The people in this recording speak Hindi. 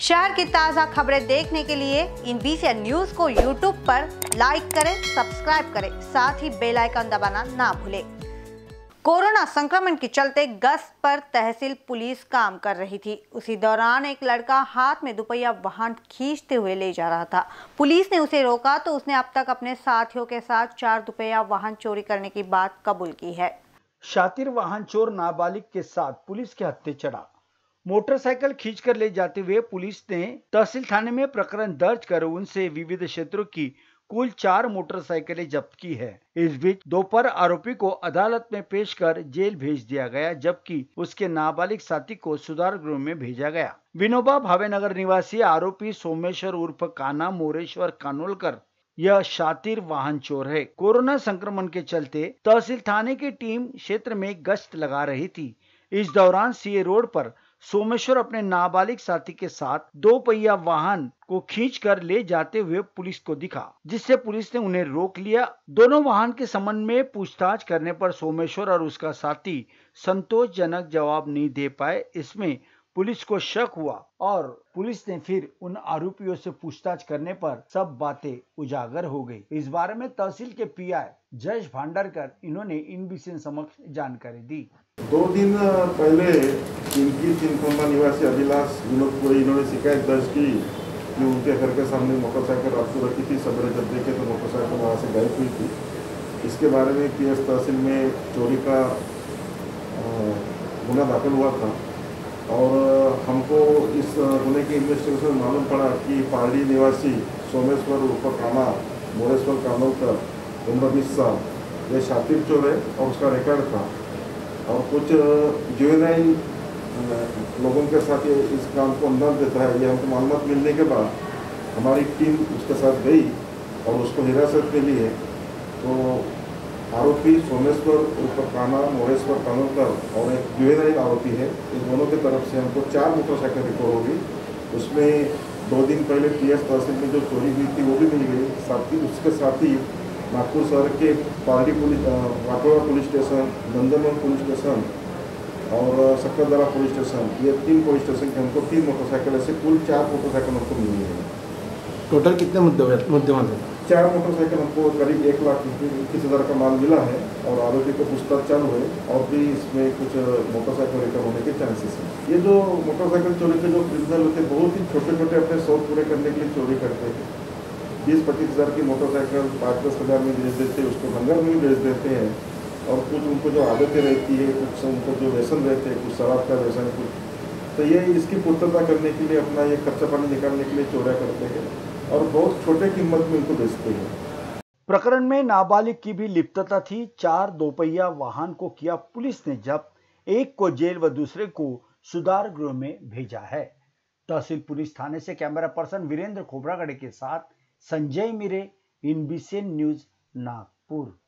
शहर की ताज़ा खबरें देखने के लिए इन बीसीएन न्यूज़ को यूट्यूब पर लाइक करें सब्सक्राइब करें, साथ ही बेल आइकन दबाना ना भूलें। कोरोना संक्रमण के चलते गश्त पर तहसील पुलिस काम कर रही थी। उसी दौरान एक लड़का हाथ में दुपहिया वाहन खींचते हुए ले जा रहा था। पुलिस ने उसे रोका तो उसने अब तक अपने साथियों के साथ चार दुपहिया वाहन चोरी करने की बात कबूल की है। शातिर वाहन चोर नाबालिग के साथ पुलिस के हत्थे चढ़ा। मोटरसाइकिल खींचकर ले जाते हुए पुलिस ने तहसील थाने में प्रकरण दर्ज कर उनसे विविध क्षेत्रों की कुल चार मोटरसाइकिलें जब्त की है। इस बीच दोपहर आरोपी को अदालत में पेश कर जेल भेज दिया गया, जबकि उसके नाबालिग साथी को सुधार गृह में भेजा गया। विनोबा भावे नगर निवासी आरोपी सोमेश्वर उर्फ़ काना मोरेश्वर कानोलकर, यह शातिर वाहन चोर है। कोरोना संक्रमण के चलते तहसील थाने की टीम क्षेत्र में गश्त लगा रही थी। इस दौरान सीए रोड पर सोमेश्वर अपने नाबालिग साथी के साथ दो पहिया वाहन को खींचकर ले जाते हुए पुलिस को दिखा, जिससे पुलिस ने उन्हें रोक लिया। दोनों वाहन के संबंध में पूछताछ करने पर सोमेश्वर और उसका साथी संतोषजनक जवाब नहीं दे पाए। इसमें पुलिस को शक हुआ और पुलिस ने फिर उन आरोपियों से पूछताछ करने पर सब बातें उजागर हो गई। इस बारे में तहसील के पीआई जयेश भांडारकर, इन्होंने इन विषय समक्ष जानकारी दी। दो दिन पहले इनकी चिंतमा निवासी अभिलाष विनोदपुरी इन्होंने शिकायत दर्ज की कि उनके घर के सामने मोटरसाइकिल रात रखी थी। सवेरे जब देखे तो मोटरसाइकिल वहाँ से गायब हुई थी। इसके बारे में पी एस तहसील में चोरी का गुना दाखिल हुआ था और हमको इस गुने की इन्वेस्टिगेशन मालूम पड़ा कि पहाड़ी निवासी सोमेश्वर उर्फ़ कामा, मोरेश्वर कानोलकर उम्र बीस साल, ये शातिर चोर है और उसका रिकॉर्ड था। और कुछ जुवेनाइल लोगों के साथ ये इस काम को अंजाम देता है, ये हमको मालूम मिलने के बाद हमारी टीम उसके साथ गई और उसको हिरासत के लिए तो आरोपी सोमेश्वर उर्फ़ काना मोरेश्वर कानोलकर और एक जुवेनाइल आरोपी है, इन दोनों की तरफ़ से हमको चार मोटरसाइकिल रिकॉर्ड होगी। उसमें दो दिन पहले टी एस तहसील में जो चोरी हुई थी, वो भी मिल गई। साथ ही उसके साथ ही नागपुर शहर के Pardi police Wathoda police station गंजमन police station और सक्करदरा पुलिस स्टेशन ये तीन पुलिस स्टेशन के हमको तीन मोटरसाइकिल ऐसे कुल चार मोटरसाइकिल हमको मिली है। टोटल कितने मुद्दे मुद्दे थे? चार मोटरसाइकिल हमको करीब एक लाख इक्कीस हज़ार का माल मिला है और आरोपी को पूछताछ चालू है और भी इसमें कुछ मोटरसाइकिल रिकवर होने के चांसेस हैं। ये जो मोटरसाइकिल चोरी के जो क्रिमिनल होते हैं बहुत ही छोटे छोटे अपने शौक पूरे करने के लिए चोरी करते हैं। बीस पच्चीस हज़ार की मोटरसाइकिल पाँच दस हज़ार में बेच देते हैं उसको नंगर में भी बेच देते हैं। और कुछ उनको जो आदतें रहती है, कुछ उनको जो व्यसन रहते हैं, कुछ शराब का व्यसन, कुछ। तो ये इसकी पूर्तता करने के लिए अपना ये खर्चा पानी निकालने के लिए चोरिया करते हैं और बहुत छोटे कीमत में इनको बेचते हैं। प्रकरण में नाबालिग की भी लिप्तता थी। चार दोपहिया वाहन को किया पुलिस ने जब्त। एक को जेल व दूसरे को सुधार गृह में भेजा है। तहसील पुलिस थाने से कैमरा पर्सन वीरेंद्र खोबरागढ़े के साथ संजय मिरे इन न्यूज नागपूर.